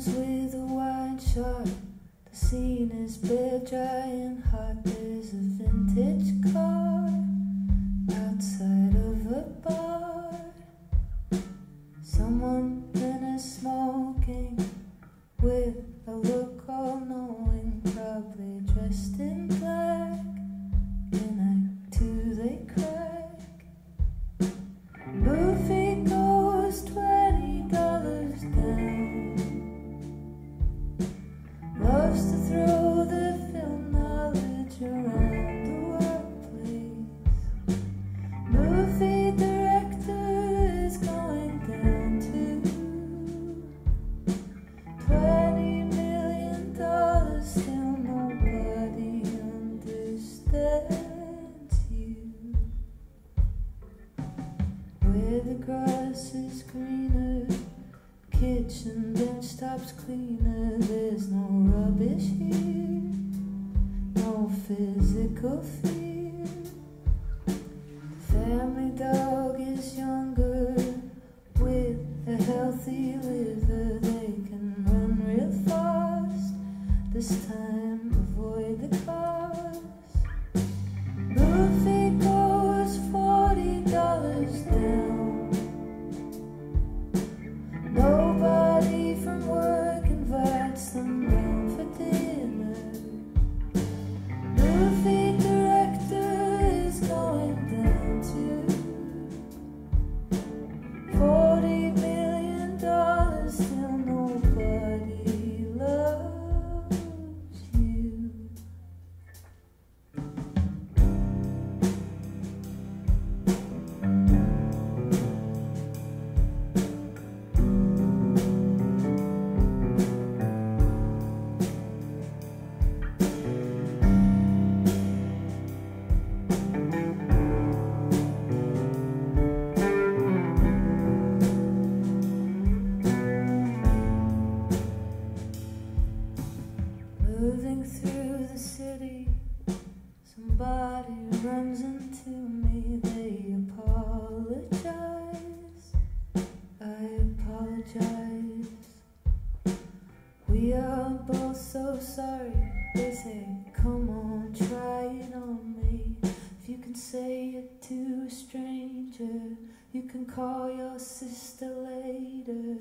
hands with a wide shot. The scene is bare, dry, and hot. There's a vintage car outside of a bar. Someone in a smoking with a look all knowing, probably dressed in. You. Where the grass is greener, kitchen bench tops cleaner. There's no rubbish here, no physical fear. Moving through the city, somebody runs into me. They apologize. I apologize. We are both so sorry. They say, Come on, try it on me. If you can say it to a stranger, you can call your sister later.